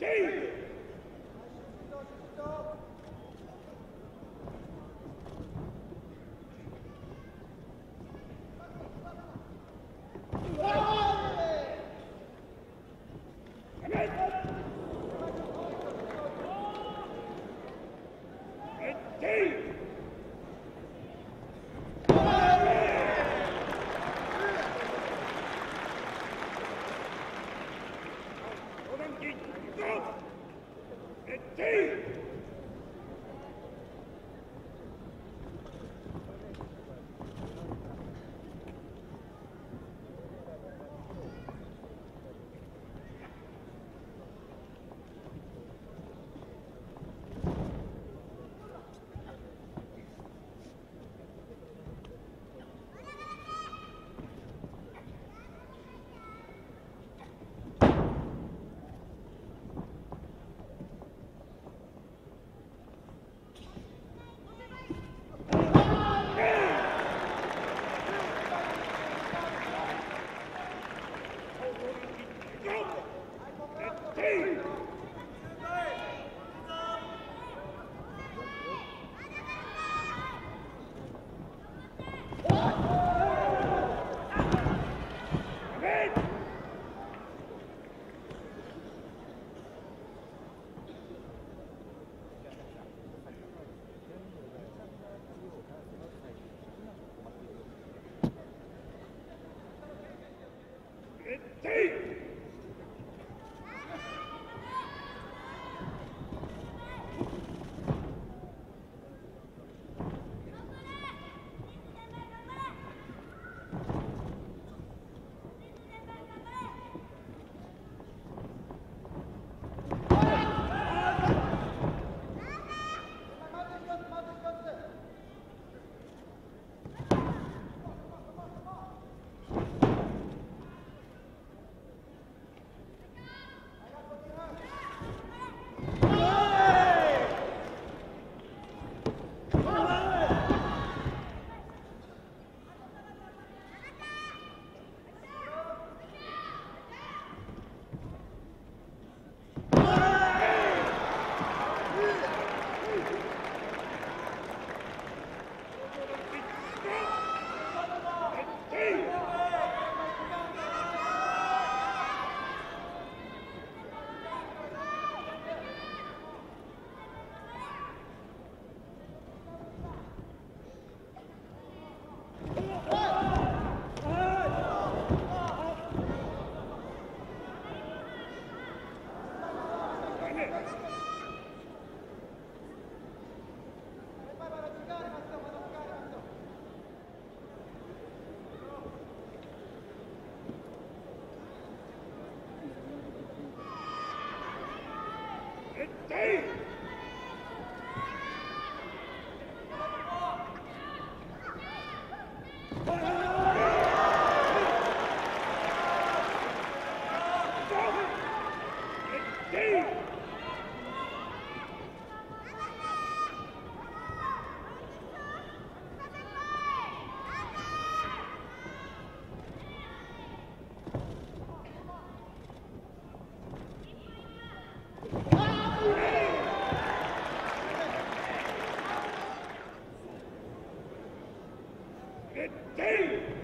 Dave! Indeed! Good game!